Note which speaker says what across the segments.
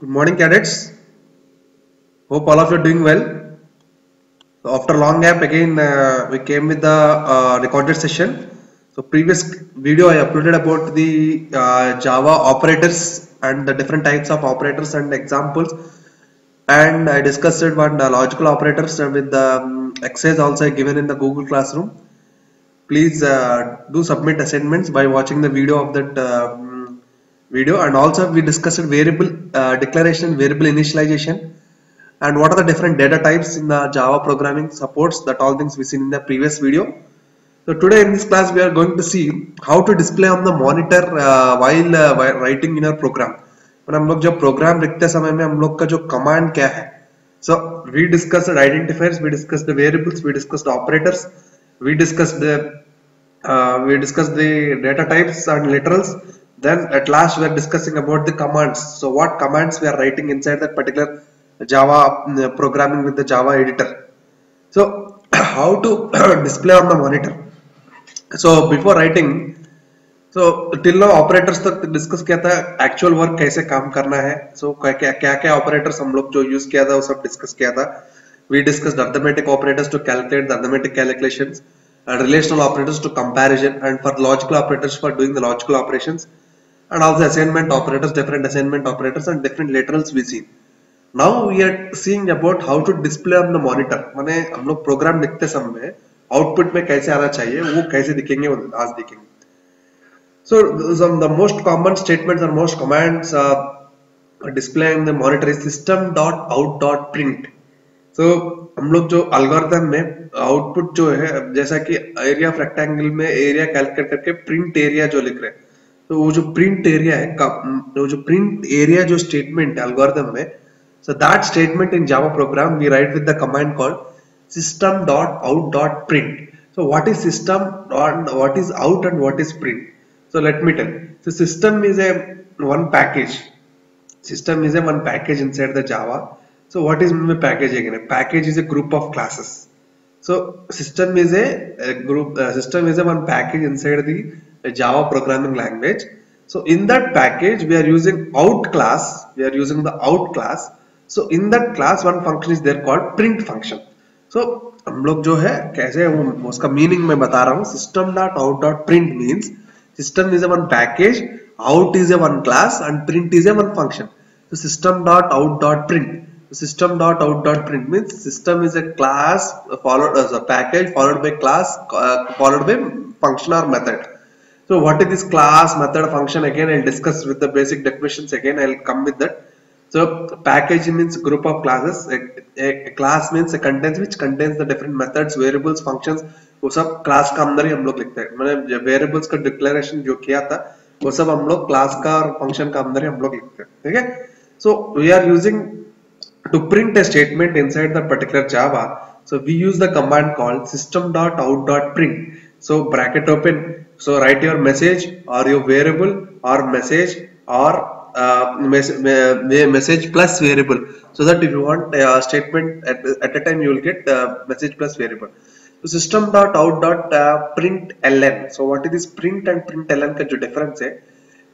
Speaker 1: Good morning, cadets. Hope all of you are doing well. So after long gap, again uh, we came with the uh, recorded session. So previous video I uploaded about the uh, Java operators and the different types of operators and examples, and I discussed it one logical operators with the um, exercise also given in the Google Classroom. Please uh, do submit assignments by watching the video of that um, video, and also we discussed variable uh, declaration, variable initialization and what are the different data types in the Java programming supports that all things we seen in the previous video. So today in this class we are going to see how to display on the monitor uh, while, uh, while writing in our program. पर हम लोग जब programme लिखते समय में हम लोग का जो कमांड क्या है so we discussed identifiers we discussed variables we discussed operators we discussed the uh, we discussed the data types and literals then at last we are discussing about the commands so what commands we are writing inside that particular java uh, programming with the java editor so how to display on the monitor so before writing so till now operators तक discuss किया था actual work कैसे काम करना है सो so, क्या क्या क्या क्या ऑपरेटर्स हम लोग जो यूज किया था वो सब डिस्कस किया था we discussed arithmetic operators to calculate the arithmetic calculations and relational operators to comparison and for logical operators for doing the logical operations and also assignment operators different assignment operators and different literals we see now we are seeing about how to display on the monitor माने हम लोग programme लिखते समय output में कैसे आना चाहिए वो कैसे दिखेंगे आज देखेंगे so some the most common statements or most commands uh, displaying the monitor is system dot out dot print तो हम लोग जो अल्गोरिथम में आउटपुट जो है जैसा कि एरिया ऑफ़ रेक्टेंगल में एरिया कैलकुलेट करके प्रिंट एरिया जो लिख रहे हैं तो वो जो प्रिंट एरिया है वो जो प्रिंट एरिया जो स्टेटमेंट है अल्गोरिथम में java program we write with the command called system dot out dot print so what is system and what is out and what is print so let me tell so system is a one package system is a one package inside the java so what is meant by package again? A package is a group of classes. So system is a, a group. Uh, system is a one package inside the Java programming language. So in that package we are using out class. We are using the out class. So in that class one function is there called print function. So हम लोग जो है कैसे वो उसका meaning मैं बता रहा हूँ system dot out dot print means system is a one package, out is a one class and print is a one function. So system dot out dot print system dot out dot print means system is a class followed as a package followed by class uh, followed by function or method so what is this class method function again i'll discuss with the basic definitions again i'll come with that so package means group of classes a, a, a class means a contains which contains the different methods variables functions वो सब class का अंदर ही हम लोग लिखते हैं मैंने variables का डिक्लेरेशन जो किया था वो सब हम लोग क्लास का और फ़ंक्शन का अंदर ही हम लोग लिखते हैं ठीक है so we are using to print a statement inside the particular Java. So we use the command called system.out.print. so bracket open. So write your message or your variable or message or uh, mes message plus variable. So that if you want a uh, statement at, at a time you will get uh, message plus variable. So system dot out dot uh, print ln. So what is this print and print ln ka jo difference hai?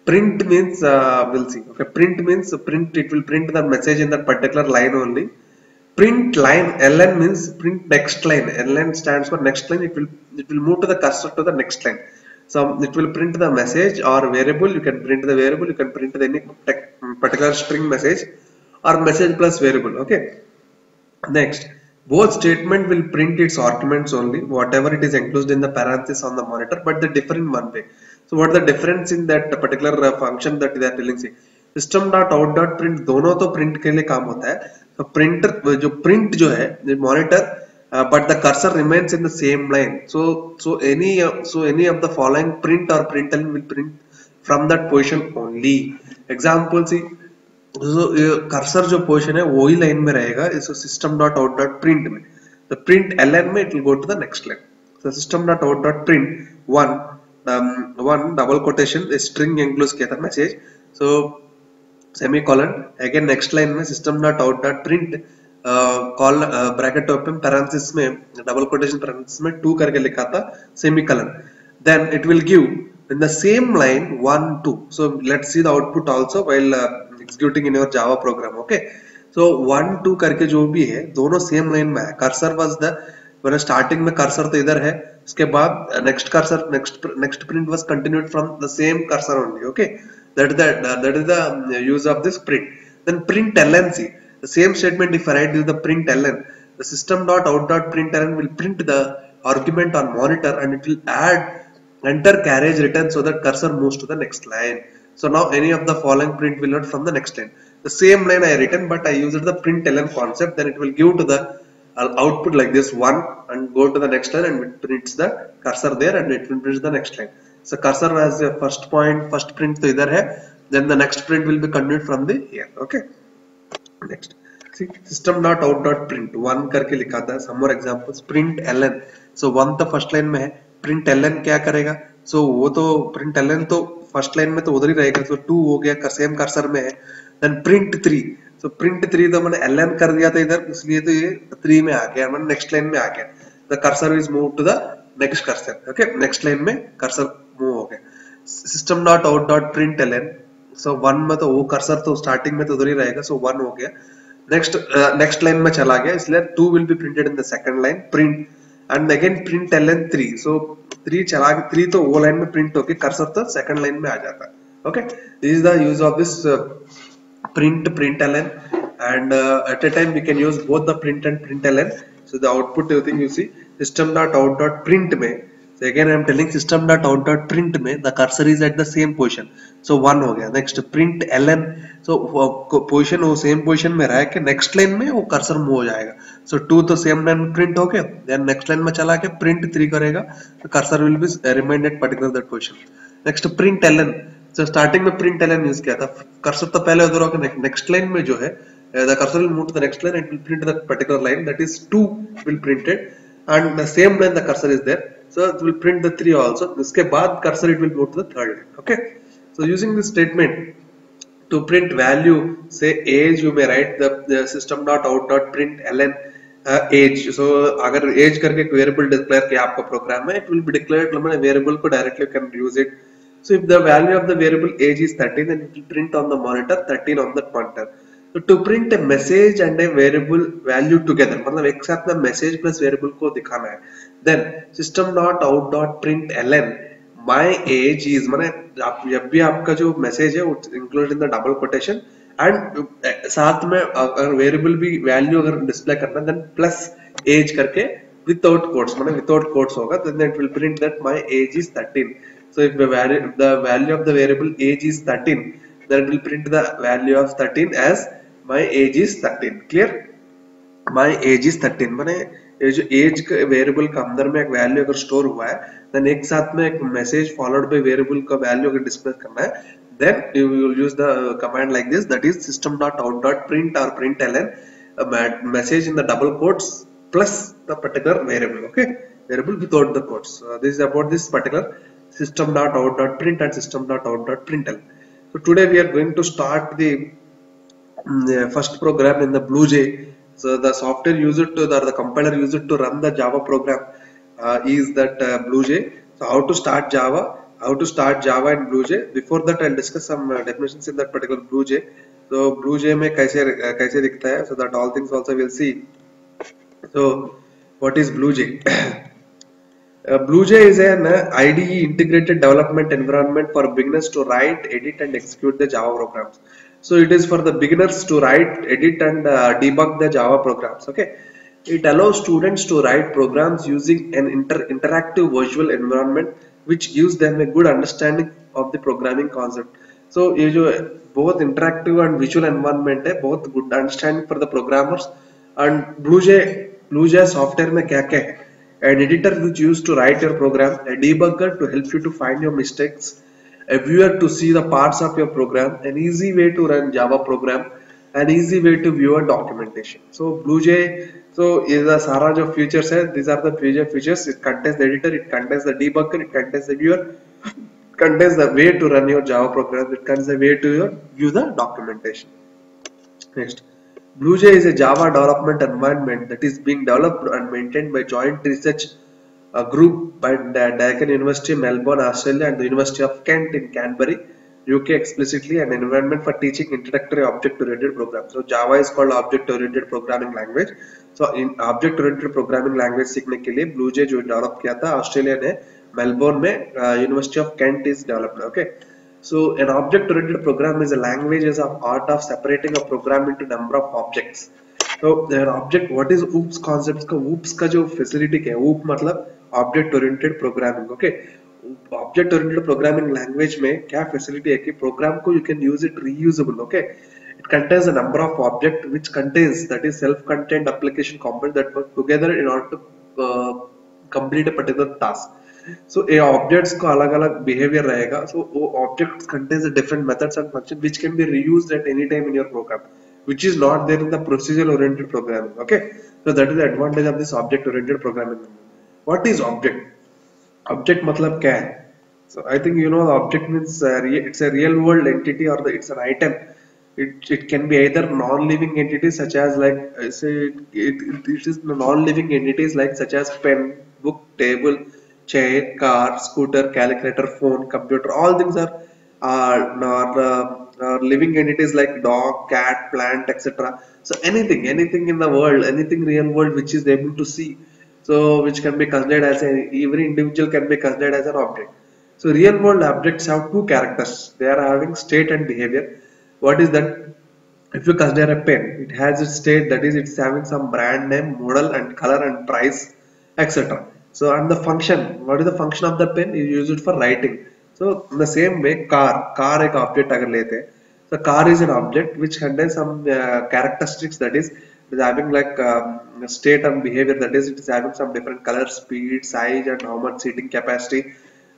Speaker 1: Print means uh, we'll see. Okay print means print it will print the message in that particular line only. Print line ln means print next line. Ln stands for next line it will it will move to the cursor to the next line so it will print the message or variable you can print the variable you can print the any particular string message or message plus variable okay next both statement will print its arguments only whatever it is enclosed in the parenthesis on the monitor but they differ in one way so what is the difference in that particular uh, function that they are telling see system dot out dot print दोनों तो print के लिए काम होता है तो printer जो print जो है monitor uh, but the cursor remains in the same line so so any uh, so any of the following print or print will print from that position only example see so cursor जो position है वही line में रहेगा इस system dot out dot print में the print ln में it will go to the next line so system dot out dot print one um, one double quotation a string enclose किया था message so semicolon again next line में system dot out dot print call bracket open parenthesis में double quotation parenthesis में 2 करके लिखा था semi then it will give in the same line 1 2 so let's see the output also while executing in your Java program okay so 1 2 करके जो भी है, दोनों सेम लाइन में है। कर्सर वाज द मतलब स्टार्टिंग में कर्सर तो इधर है, उसके बाद next cursor next next print was continued from the same cursor only okay that that is the use of this print then print LNC the same statement if I write this the print ln the system dot out dot print ln will print the argument on monitor and it will add enter carriage return so that cursor moves to the next line. So now any of the following print will not from the next line. The same line I written but I used the print ln concept then it will give to the uh, output like this one and go to the next line and it prints the cursor there and it will print the next line. So cursor has a first point first print to either hai then the next print will be continued from the here okay next system dot out dot print one करके लिखा था summer example print L N so one तो first line में है. Print L N क्या करेगा? सो so, वो तो प्रिंट एल एन तो फ़र्स्ट लाइन में तो उधर ही रहेगा. सो so, टू हो गया कर, सेम कर्सर में है. Then print three so print three तो मैंने एल एन कर दिया था इधर. इसलिए तो ये थ्री में आ गया. मैंने नेक्स्ट लाइन में आ गया. The cursor is move to the next cursor okay next line में कर्सर मूव हो गया. System dot out dot print L N so one में तो वो कर्सर तो स्टार्टिंग में तो उधर ही रहेगा सो वन हो गया। नेक्स्ट नेक्स्ट लाइन में चला गया इसलिए two will be printed in the second line print and again print L N three so three चला थ्री तो वो लाइन में प्रिंट होके कर्सर तो सेकंड लाइन में आ जाता। है okay this is the use of this print ln and uh, at a time we can use both the print and print ln so the output you think you see system dot out dot print में। So again I am telling system dot out dot print में the cursor is at the same position so one हो गया next print ln so position वो same position में रह के next line में वो cursor move हो जाएगा so two तो same line में print हो गया then next line में चला के print three करेगा so cursor will be remained at particular that position next print ln so starting में print ln यूज़ किया था cursor तो पहले उधर होगा next line में जो है the cursor will move to the next line it will print that particular line that is two will printed and the same line the cursor is there So it will print the three also. Iske baad cursor it will go to the third line. Okay. So using this statement to print value, say age, you may write the, the system dot out dot print ln age so अगर age करके एक variable declare किया आपका program में it will be declared मैंने variable को directly can use it so if the value of the variable age is 13 then it will print on the monitor 13 on that monitor तो to print a message and a variable value together मतलब एक साथ में message plus variable को दिखाना है then system dot out dot print ln my age is माने आप जब भी आपका जो मैसेज है include in the double quotation and साथ में अगर वेरिएबल भी वैल्यू अगर डिस्प्ले करना देन प्लस एज करके विदाउट कोट्स माने विदाउट कोट्स होगा then it will print that my age is 13 so if the value of the variable age is 13 then it will print the value of 13 as my age is 13 clear my age is 13 माने ये जो as variable का अंदर में एक value अगर store हुआ है देन एक साथ में एक मैसेज फॉलोड बाय वेरिएबल का वैल्यू अगर डिस्प्ले करना है then you will use the command like this that is system dot out dot print और print LN message in the double quotes plus the particular variable okay variable without the quotes this is about this particular system dot out dot print and system dot out dot print L so today we are going to start the first program in the BlueJ so the software used to the, the compiler used to run the Java program uh, is that uh, BlueJ. So how to start Java? How to start Java in BlueJ? Before that, I'll discuss some uh, definitions in that particular BlueJ. So BlueJ में कैसे कैसे दिखता है? So that all things also we'll see. So what is BlueJ? Uh, BlueJ is an uh, IDE integrated development environment for beginners to write, edit and execute the Java programs. So it is for the beginners to write, edit and uh, debug the Java programs. Okay. It allows students to write programs using an inter interactive visual environment which gives them a good understanding of the programming concept. So ये जो बहुत interactive and visual environment है बहुत good understanding for the programmers and BlueJ BlueJ software में क्या क्या है an editor which used to write your program, a debugger to help you to find your mistakes, a viewer to see the parts of your program, an easy way to run Java program, an easy way to view a documentation. So BlueJ, so is the Saraj of features here. These are the future features. It contains the editor, it contains the debugger, it contains the viewer, it contains the way to run your Java program, it contains the way to your, view the documentation. Next. BlueJ is a Java development environment that is being developed and maintained by joint research a group by Deakin University, Melbourne, Australia, and the University of Kent in Canterbury, UK explicitly an environment for teaching introductory object-oriented programs. So Java is called object-oriented programming language. So in object-oriented programming language सीखने के लिए BlueJ जो develop किया था Australia ने Melbourne में university of Kent is developed okay so an object-oriented program is a language is of art of separating a program into number of objects. So an object, what is OOPS concepts का OOPS का जो facility है OOP मतलब object-oriented programming, okay? Object-oriented programming language में क्या facility है कि program को you can use it reusable, okay? It contains a number of object which contains that is self-contained application components that work together in order to uh, complete a particular task. so a objects को अलग अलग behavior रहेगा so वो objects contains a different methods and functions which can be reused at any time in your program which is not there in the procedural oriented programming okay so that is the advantage of this object oriented programming what is object? Object matlab kya hai? So i think you know the object means uh, it's a real world entity or the, it's an item. It, it can be either non-living entities such as like I say it, it, it is non-living entities like such as pen book table chair car scooter calculator phone computer. All things are are, uh, are living entities like dog cat plant etc so anything anything in the world anything real world which is able to see so which can be considered as a, every individual can be considered as an object. So real world objects have two characters. They are having state and behavior. What is that? If you consider a pen, it has its state that is it's having some brand name, model and color and price, etc. So and the function, what is the function of the pen? You use it for writing. So in the same way, car, car एक object अगर लेते हैं, so car is an object which contains some uh, characteristics that is it is having like um, state and behavior that is it is having some different color, speed, size and how much seating capacity.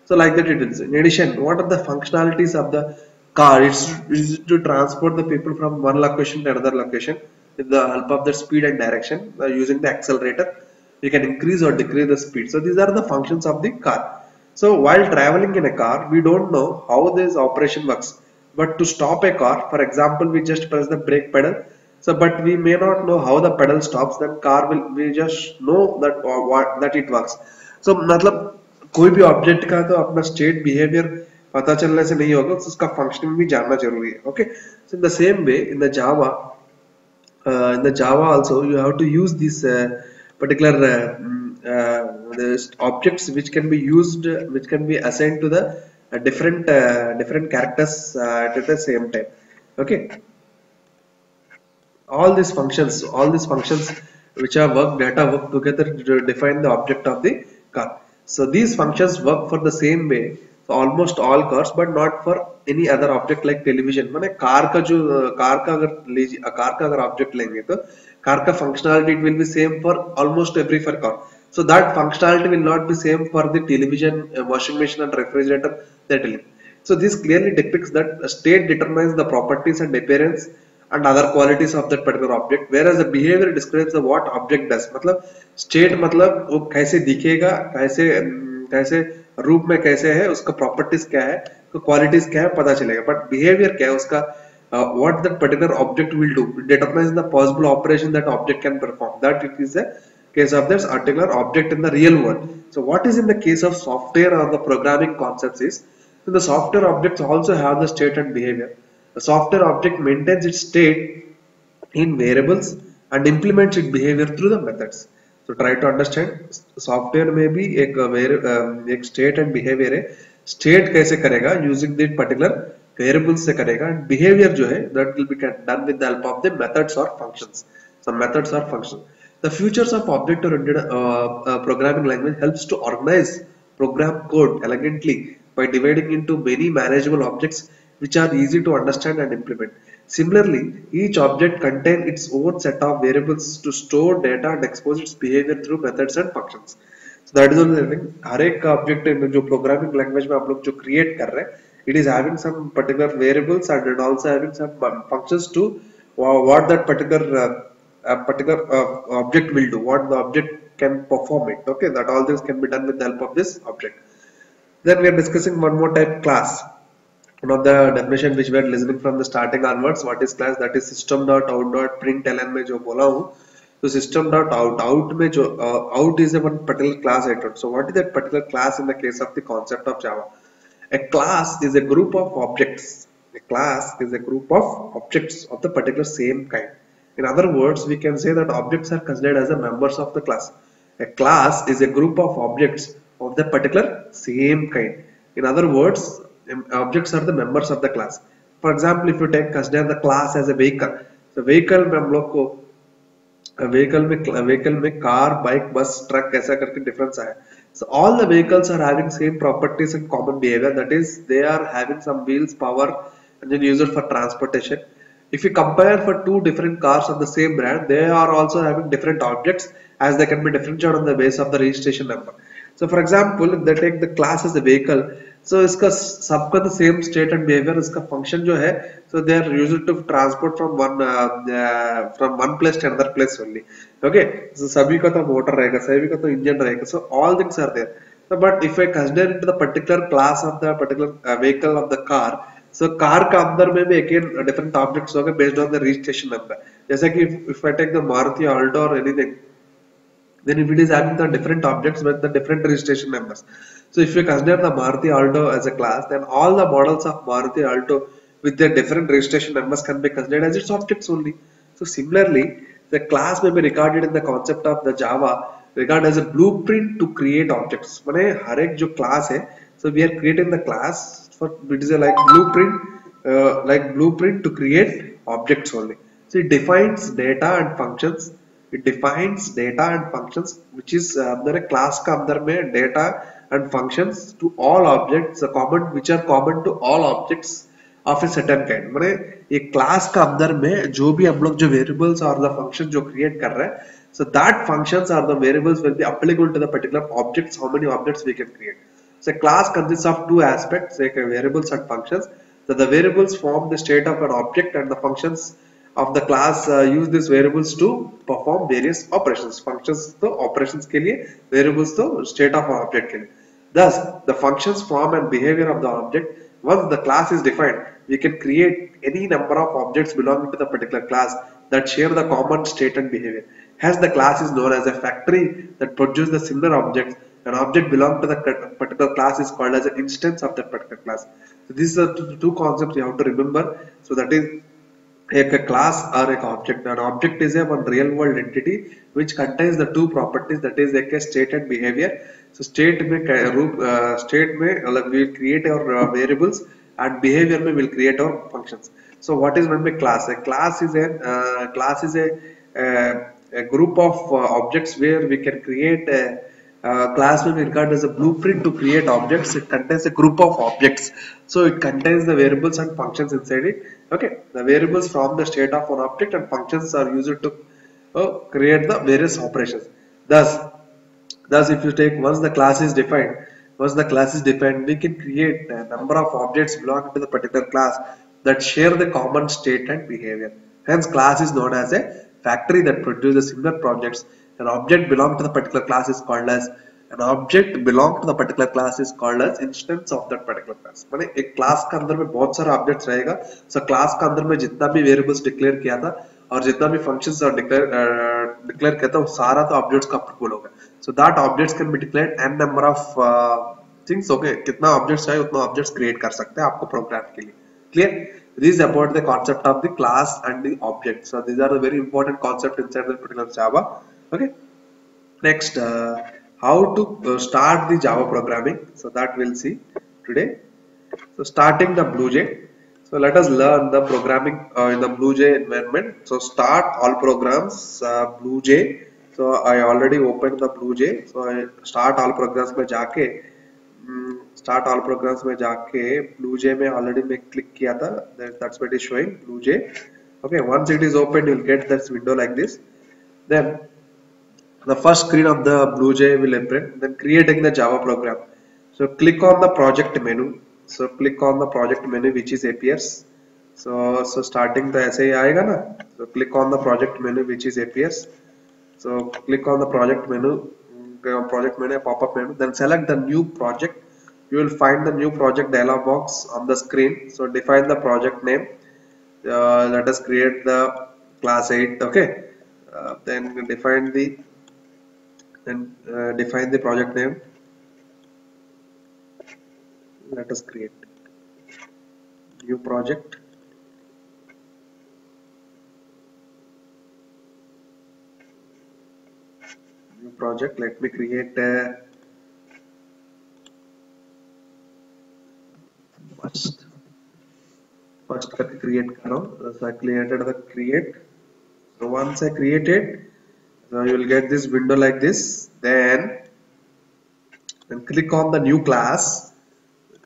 Speaker 1: So like that it is. In addition, what are the functionalities of the car? It's, it's to transport the people from one location to another location with the help of the speed and direction uh, using the accelerator you can increase or decrease the speed so these are the functions of the car so while traveling in a car we don't know how this operation works but to stop a car for example we just press the brake pedal so but we may not know how the pedal stops then car will we just know that uh, what that it works so मतलब कोई भी object का तो अपना state behaviour पता चलने से नहीं होगा तो उसका फंक्शनिंग भी जानना जरूरी है okay so in the same way in the Java in the java also you have to use this uh, particular uh, mm, uh, the objects which can be used which can be assigned to the uh, different different characters at the same time okay all these functions all these functions which are work data work together to define the object of the car so these functions work for the same way for almost all cars but not for any other object like television मैंने car का जो car का अगर लीजिए car का अगर object लेंगे तो car ka functionality it will be same for almost every for car so that functionality will not be same for the television uh, washing machine and refrigerator they're telling so this clearly depicts that state determines the properties and appearance and other qualities of that particular object whereas the behavior describes the what object does मतलब state मतलब वो कैसे दिखेगा कैसे कैसे रूप में कैसे है उसका properties क्या है तो qualities क्या है पता चलेगा but behavior क्या है उसका uh, what that particular object will do. It determines the possible operation that object can perform. That it is a case of this particular object in the real world. So what is in the case of software or the programming concepts is so the software objects also have the state and behavior. The software object maintains its state in variables and implements its behavior through the methods. So try to understand software में भी एक एक state and behavior है state कैसे करेगा using the particular variables से करेगा and behaviour जो है that will be done with the help of the methods और फंक्शंस सम मेथड्स और function the features of object oriented uh, uh, programming language helps to organize program code elegantly by dividing into many manageable objects which are easy to understand and implement similarly each object contains its own set of variables to store data and expose its behavior through methods and functions so that is the thing हर एक object जो programming language में आप लोग जो create कर रहे हैं it is having some particular variables and it also having some functions to uh, what that particular uh, particular uh, object will do what the object can perform it okay that all this can be done with the help of this object then we are discussing one more type class one of the definition which we are listening from the starting onwards what is class that is system dot out dot println में जो बोला हूँ so system dot out out में जो uh, out is a one particular class item so what is that particular class in the case of the concept of Java a class is a group of objects a class is a group of objects of the particular same kind in other words we can say that objects are considered as the members of the class a class is a group of objects of the particular same kind in other words um, objects are the members of the class for example if you take consider the class as a vehicle so vehicle में हम लोग को vehicle में vehicle में car bike bus truck ऐसा करके difference आया so all the vehicles are having same properties and common behavior that is they are having some wheels power and then used for transportation if you compare for two different cars of the same brand they are also having different objects as they can be differentiated on the base of the registration number so for example if they take the class as a vehicle so इसका सबका तो same state and behaviour इसका function जो है so they are use to transport from one from one place to another place only okay so सभी का तो motor रहेगा, सभी का तो इंजन रहेगा so all things are there so but if I consider in the particular class of the particular vehicle of the car so car का अंदर में भी अगेन डिफरेंट ऑब्जेक्ट्स होंगे based on the registration number जैसे कि if I take the Maruti Alto और anything then if it is having the different objects with the different registration numbers So if you consider the Maruti Alto as a class, then all the models of Maruti Alto with their different registration numbers can be considered as its objects only. So similarly, the class may be regarded in the concept of the Java regarded as a blueprint to create objects. माने हर एक जो class है, so we are creating the class for it is a like blueprint, uh, like blueprint to create objects only. So it defines data and functions it defines data and functions which is uh, अंदर एक class का अंदर में data and functions to all objects common which are common to all objects of a certain kind माने ये class का अंदर में जो भी हम लोग जो variables और the function जो create कर रहे हैं so that functions or the variables will be applicable to the particular objects how many objects we can create so class consists of two aspects like variables and functions so the variables form the state of an object and the functions of the class uh, use these variables to perform various operations functions तो operations के लिए variables तो state of an object के लिए thus the functions form and behavior of the object once the class is defined we can create any number of objects belonging to the particular class that share the common state and behavior. Hence the class is known as a factory that produces the similar objects. An object belonging to the particular class is called as an instance of that particular class. So these are the two concepts you have to remember. So that is a class or an object. An object is a one real world entity which contains the two properties that is like a state and behavior. So state may uh, state may uh, we will create our uh, variables and behavior may will create our functions. So what is meant by class? A class is a uh, class is a, uh, a group of uh, objects where we can create a uh, class will be regarded as a blueprint to create objects. It contains a group of objects. So it contains the variables and functions inside it okay the variables from the state of an object and functions are used to uh, create the various operations. Thus thus if you take once the class is defined once the class is defined we can create a number of objects belonging to the particular class that share the common state and behavior. Hence class is known as a factory that produces similar projects. An object belong to the particular class is called as an object belong to the particular class is called as instance of that particular class माने एक class के अंदर में बहुत सारा objects रहेगा so class के अंदर में जितना भी वेरिएबल्स डिक्लेयर किया था और जितना भी फ़ंक्शंस और डिक्लेयर डिक्लेयर किया था वो सारा तो ऑब्जेक्ट्स का एप्लीकेबल होगा so that objects can be declared N number of things okay कितना ऑब्जेक्ट्स चाहिए उतना ऑब्जेक्ट्स क्रिएट कर सकते हैं आपको प्रोग्राम के लिए clear this is about the concept of the class and the object so these are the very important concept inside the particular java okay next uh, how to uh, start the java programming so that we'll see today so starting the bluejay so let us learn the programming uh, in the bluejay environment so start all programs uh, bluejay so i already opened the bluejay so i start all programs में जाके start all programmes में जाके bluejay में already मैं click किया था that's what is showing bluejay okay once it is opened you'll get this window like this then the first screen of the bluejay will appear then creating the java program so click on the project menu so click on the project menu which is appears so so starting the ऐसे ही आएगा ना so click on the project menu which is appears so click on the project menu project menu pop-up menu then select the new project you will find the new project dialog box on the screen so define the project name uh, let us create the class 8 okay uh, then define the then uh, define the project name. Let us create new project. New project. Let me create a first first create arrow so I created the create. So once I created so you will get this window like this then then click on the new class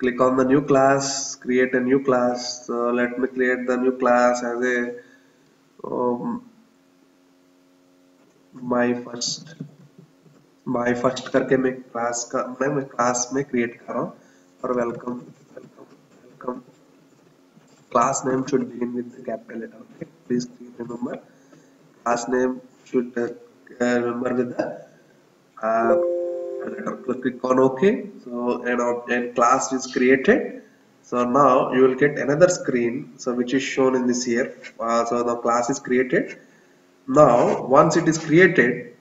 Speaker 1: click on the new class create a new class so let me create the new class as a um, my first my first करके मैं class का मैं मैं class में create कर रहा हूँ और welcome welcome welcome class name should begin with the capital letter okay please remember class name uh, uh, remember with the uh, click on ok so and, and class is created. So now you will get another screen so which is shown in this here. Uh, so the class is created. Now once it is created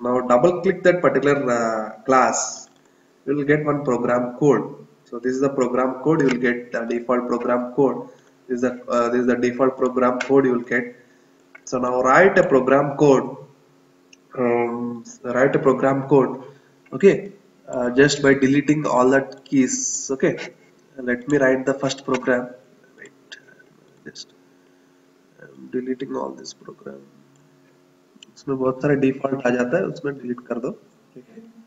Speaker 1: now double click that particular uh, class you will get one program code. So this is the program code you will get the default program code. This is the uh, this is the default program code you will get. So now write a program code um, write a program code okay uh, just by deleting all that keys okay let me write the first program wait just I'm deleting all this program usme बहुत सारे आ जाता है उसमें delete कर दो ठीक है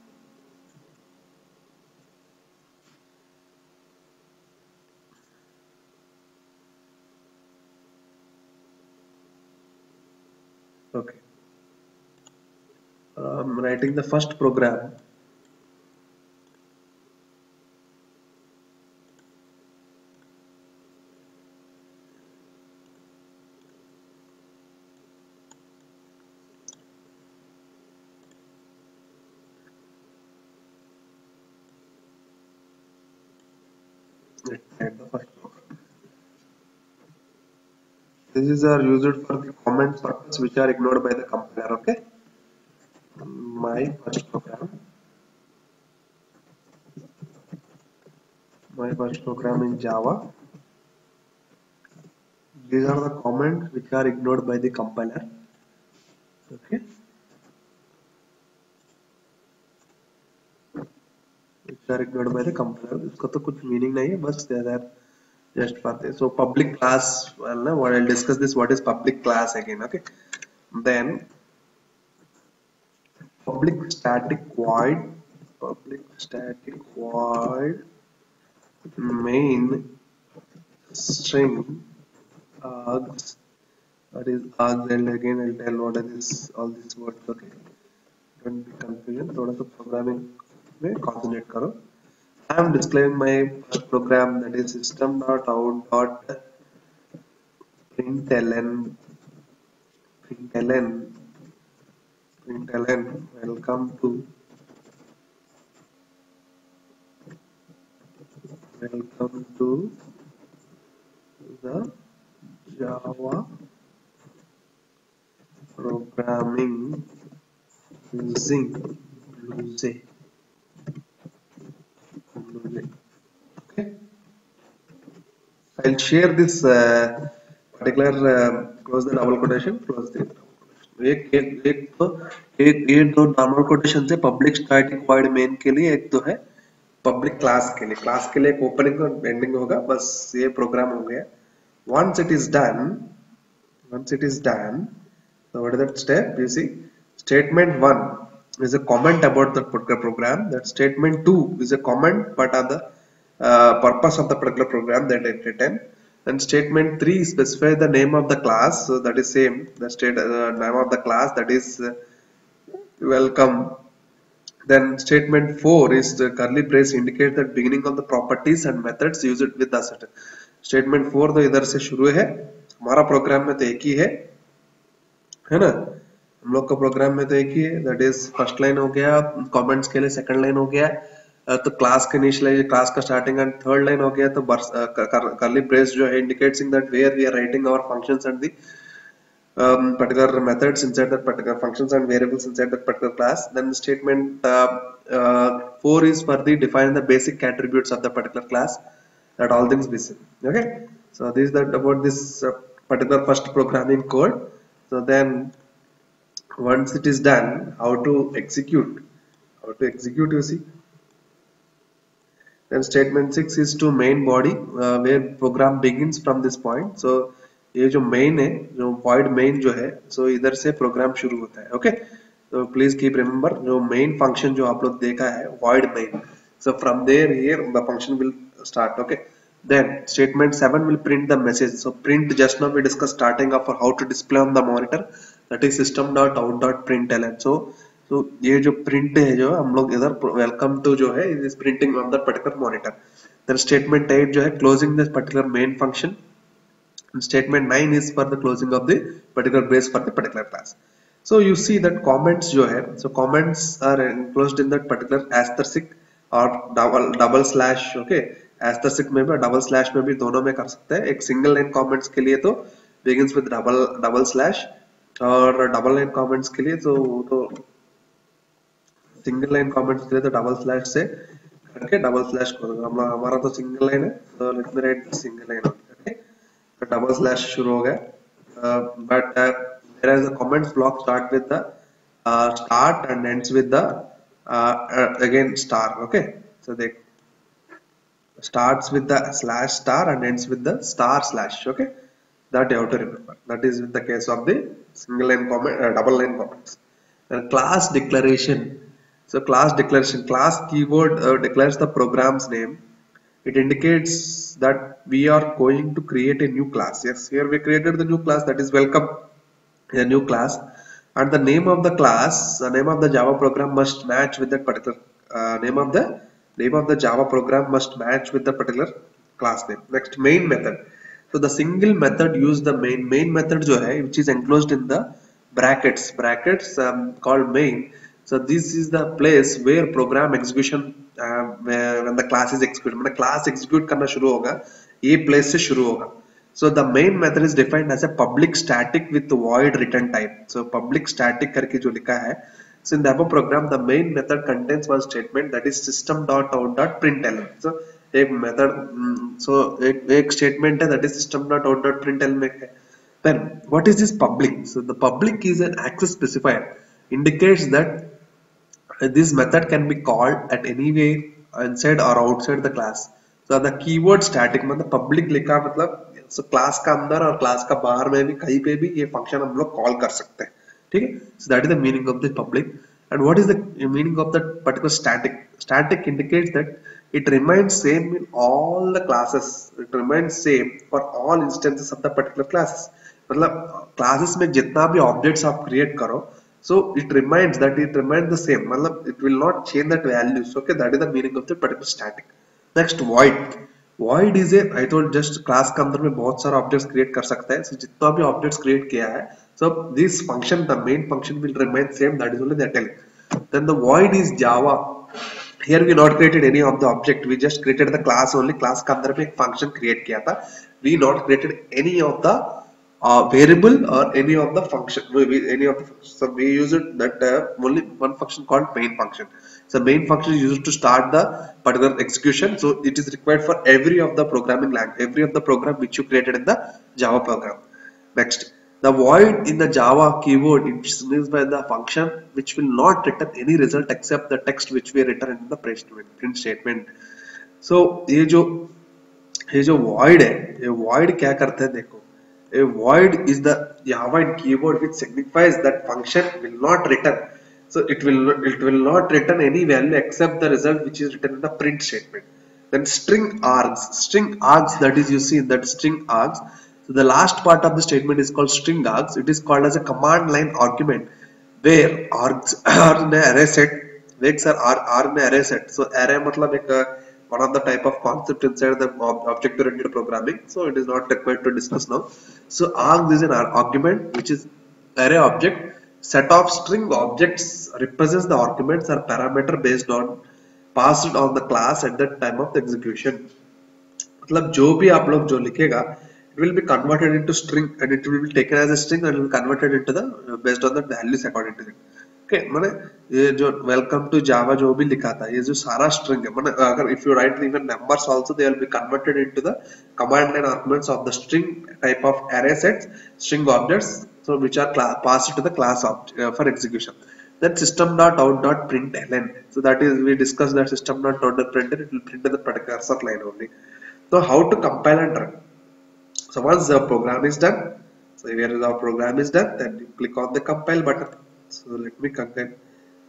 Speaker 1: I'm writing the first program. This is are used for the comments purpose which are ignored by the compiler. Okay. My first program. My first program in Java. These are the comments which are ignored by the compiler. Okay. Which ignored by the compiler. इसका तो कुछ meaning नहीं है बस they are just for this so public class well what i'll discuss this what public static void public static void main string args that is args and again i'll tell what are this all these words okay don't be confusion थोड़ा सा programming में concentrate करो I am displaying my first program that is system.out.println println println welcome to welcome to the Java programming using Blue okay. I'll share this uh, particular uh, close the double quotation close the एक quotation से public static void main के लिए, एक तो है public class के लिए। Class के लिए ओपनिंग और एंडिंग होगा, बस ये प्रोग्राम हो गया। Once it is done once it is done so what is that step you see statement 1 is a comment about that particular program that statement 2 is a comment but on the purpose of the particular program that it written and statement 3 specify the name of the class so that is same the state uh, name of the class that is uh, welcome then statement 4 is the curly brace indicate that beginning of the properties and methods used with the set statement 4 तो इधर से शुरू है हमारा programme में तो एक ही है है ना हम लोग का प्रोग्राम में तो एक ही है दैट इज़ फ़र्स्ट लाइन हो गया कमेंट्स के लिए सेकंड लाइन हो गया तो क्लास का इनिशियलाइज क्लास का स्टार्टिंग एंड थर्ड लाइन हो गया तो कर्ली ब्रेस जो है indicates in that where we are writing our functions and the particular methods inside that particular functions and variables inside that particular class then the statement four is for the define the basic attributes of the particular class that all things be okay so this that about this particular first programming code so then once it is done, how to execute? How to execute, you see? Then statement 6 is to main body uh, where program begins from this point. So ये जो main है जो void main जो है so इधर से programme शुरू होता है ओके तो प्लीज़ कीप रिमेंबर जो मेन फ़ंक्शन जो आप लोग देखा है void main so from there here the function will start okay then statement 7 will print the message so print just now we discussed starting of how to display on the monitor that is system dot out dot println so तो ये जो print है जो, हम लोग इधर welcome to जो है, is printing of the particular monitor then statement eight जो है closing this particular main function statement nine is for the closing of the particular base for the particular class so you see that comments जो है so comments are enclose in that particular asterisk और double double slash okay asterisk में भी double slash में भी दोनों में कर सकते हैं। एक सिंगल लाइन कॉमेंट्स के लिए तो begin with double double slash और डबल लाइन कॉमेंट्स के लिए तो तो सिंगल लाइन कमेंट्स के लिए तो डबल स्लैश से करके डबल स्लैश करूँगा हमारा तो सिंगल लाइन है तो let me write single line okay double slash शुरू हो गया uh, uh, a comments block start with the uh, start and ends with the uh, uh, again star okay so they starts with the slash star and ends with the star slash okay that you have to remember that is in the case of the single line comment uh, double line comments and class declaration so class declaration class keyword uh, declares the program's name. It indicates that we are going to create a new class. Yes here we created the new class that is welcome a new class. And the name of the class the name of the java program must match with that particular uh, name of the name of the java program must match with the particular class name. Next main method. So the single method use the main main method which is enclosed in the brackets. Brackets um, called main so this is the place where program execution uh, when the class is executed मतलब class execute करना शुरू होगा ये place से शुरू होगा so the main method is defined as a public static with void return type so public static करके जो लिखा है so in the above program the main method contains one statement that is system dot out dot println so एक method so एक एक statement है that is system dot out dot println में है then what is this public so the public is an access specifier indicates that this method can be called at any way inside or outside the class so the keyword static मतलब public लिखा मतलब so class का अंदर और class का बाहर में भी कहीं पे भी ये function हम लोग call कर सकते हैं ठीक है so that is the meaning of the public and what is the meaning of that particular static static indicates that it remains same in all the classes it remains same for all instances of the particular classes मतलब classes में जितना भी objects आप create करो so it remains that it remains the same मतलब it will not change that values okay that is the meaning of the particular static next void void is a I told just class के अंदर में बहुत सारा objects create कर सकता है so जितना भी objects create किया है so this function the main function will remain same that is only the telling then the void is java here we not created any of the object we just created the class only class के अंदर में एक function create किया था we not created any of the uh, variable or any of the function any of the so we use it that uh, only one function called main function so main function is used to start the particular execution so it is required for every of the programming language every of the program which you created in the java program next the void in the java keyword it means by the function which will not return any result except the text which we return in the print statement so ये जो ये जो void है ये void क्या करता है देखो A void is the java keyword which signifies that function will not return. So it will it will not return any value except the result which is written in the print statement. Then string args string args that is you see that string args. So the last part of the statement is called string args. It is called as a command line argument where args are in array set vex are, are, are in array set. So array matlab ek one of the type of concept inside the object oriented programming so it is not required to discuss now so args is an argument which is array object set of string objects represents the arguments or parameter based on passed on the class at the time of the execution मतलब जो भी आप लोग जो लिखेगा it will be converted into string and it will be taken as a string and will be converted into the uh, based on the values according to it okay मैंने ये जो वेलकम टू जावा जो भी लिखा था ये जो सारा स्ट्रिंग है मैंने अगर if you right even numbers also they will be converted into the command line arguments of the string type of array sets string objects so which are passed to the class object uh, for execution then system dot out dot println so that is we discussed that system dot out dot println it will print the particular cursor line only so how to compile and run so once the program is done so here is our program is done then you click on the compile button so let me content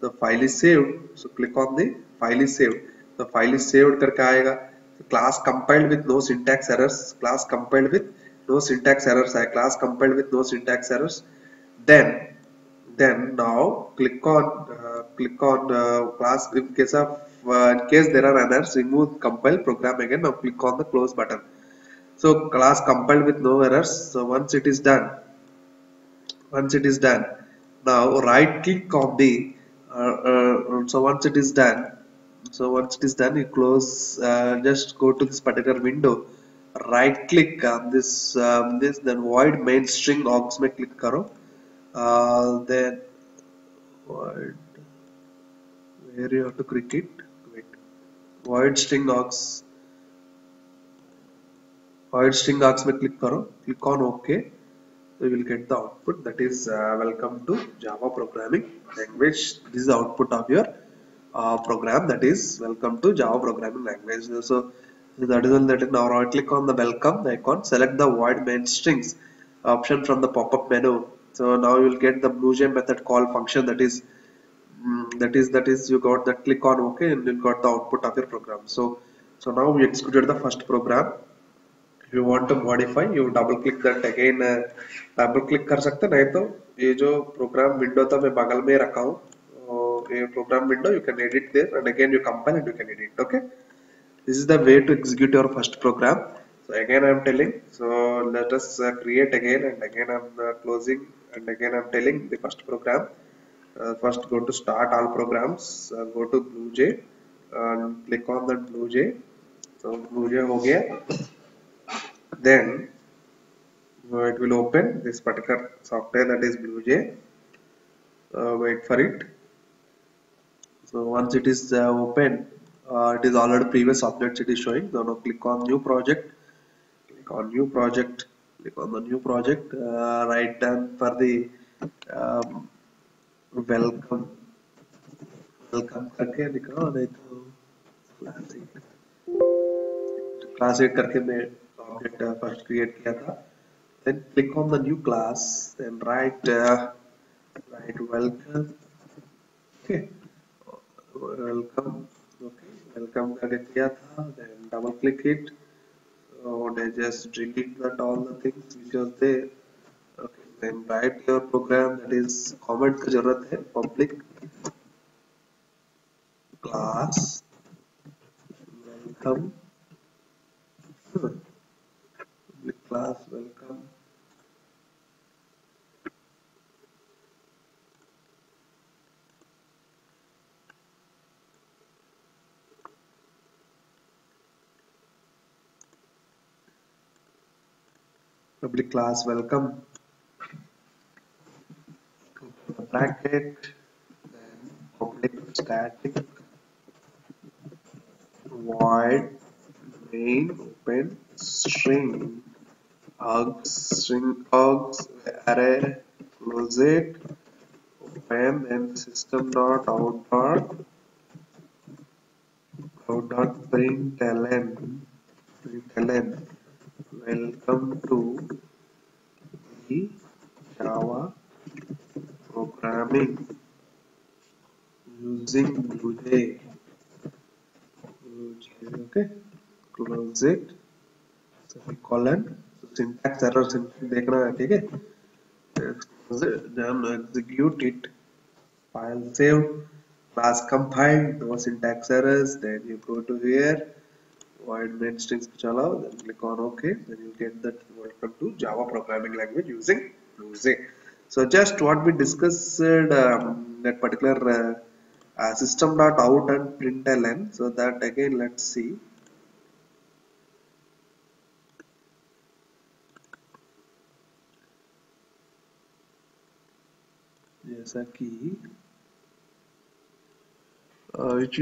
Speaker 1: the file is saved so click on the file is saved the file is saved करके आएगा so class compiled with no syntax errors class compiled with no syntax errors है class compiled with no syntax errors then then now click on uh, click on uh, class in case of uh, in case there are errors remove compile program again now click on the close button so class compiled with no errors so once it is done once it is done now right click on the uh, uh, so once it is done so once it is done you close uh, just go to this particular window right click on this um, this then void main string args may click karo. uh, then void where you have to click it wait void string args void string args may click karo. click on OK you will get the output that is uh, welcome to java programming language. This is the output of your uh, program that is welcome to java programming language. So, that is one that is now right click on the welcome icon select the void main strings option from the pop-up menu. So now you will get the BlueJ method call function that is mm, that is that is you got that click on ok and you got the output of your program. So so now we executed the first program you want to modify you double click that again double click कर सकते नहीं तो ये जो programme window था मैं बगल में रखा हूँ ये program window you can edit there and again you compile and you can edit okay this is the way to execute your first program so again i am telling so let us uh, create again and again i'm uh, closing and again i'm telling the first program uh, first go to start all programs go to bluejay and click on that bluejay so bluejay ho gaya then uh, it will open this particular software that is BlueJ uh, wait for it so once it is uh, open uh, it is already previous objects it is showing so now click on new project click on new project click on the new project uh, write down for the um, welcome welcome करके लिखा नहीं तो classic class 8 करके मैं का object first create किया था। Then click on the new class then write write welcome okay welcome okay welcome करके किया था? देन डबल क्लिक इट और just delete that all the things which was there okay, then write your program, that is, comment की ज़रूरत है, public class welcome hmm। Class welcome. Public class welcome. Bracket then public static. Void main open string args string args array close it open and system dot out dot out dot println println. Welcome to the java programming using. BlueJ, okay. Close it. Semicolon. so syntax error syntax देखना है ठीक है close it then execute it file saved class compiled no syntax errors then you go to here void main strings चलाओ then click on ok then you get that welcome to java programming language using Bluejay so just what we discussed um, that particular uh, uh, system dot out and println so that again let's see
Speaker 2: जैसा कि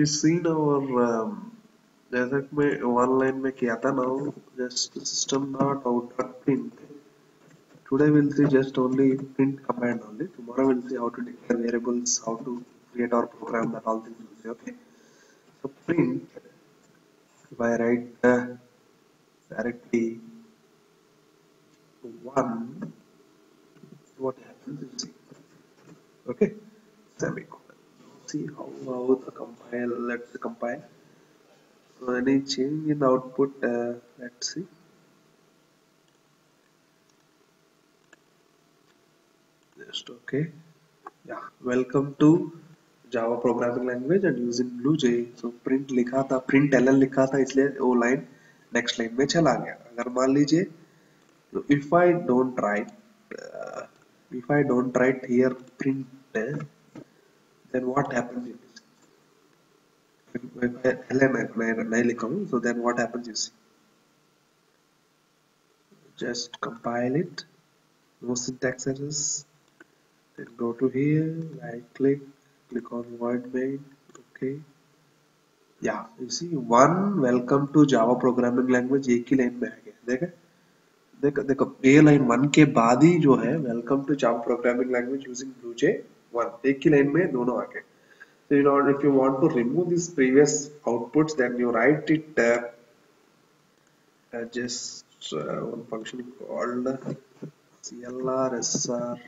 Speaker 2: is seen our um, जैसा कि मैं one line में किया था system dot out dot print today we'll see just only print command only tomorrow we'll see how to declare variables how to create our program that all things will see okay so print if I write uh, directly one what happens you see okay semicolon see how, how the compile let's compile so any change in output uh, let's see just okay yeah welcome to java programming language and using BlueJ so print लिखा था print ln लिखा था इसलिए वो line next line में चला गया अगर मान लीजिए so if I don't write uh, if I don't write here print uh, then what happens is if I नहीं so then what happens you see just compile it no syntax errors then go to here right click click on void main okay yeah you see one welcome to java programming language एक ही line में आ गया देखा देखो देखो ए line one के बाद ही जो है welcome to Java programming language using BlueJ one एक line. No, no. दोनों so in order if you want to remove these previous outputs then you write it uh, uh, just uh, one function called clrscr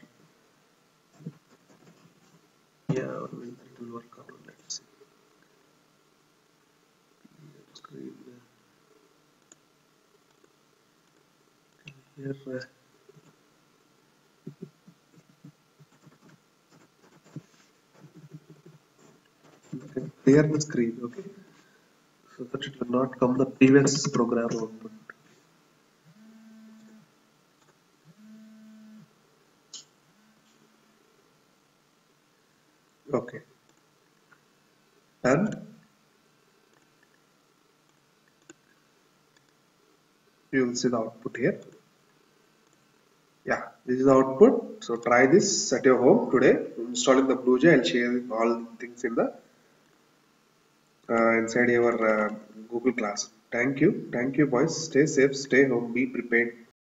Speaker 2: yeah it will work out let's see here uh, you can clear the screen okay? So that it will not come the previous program output okay. And you will see the output here. Yeah this is the output. So try this at your home today. Installing the BlueJ I'll share all things in the inside your uh, Google class. Thank you. Thank you boys. Stay safe. Stay home. Be prepared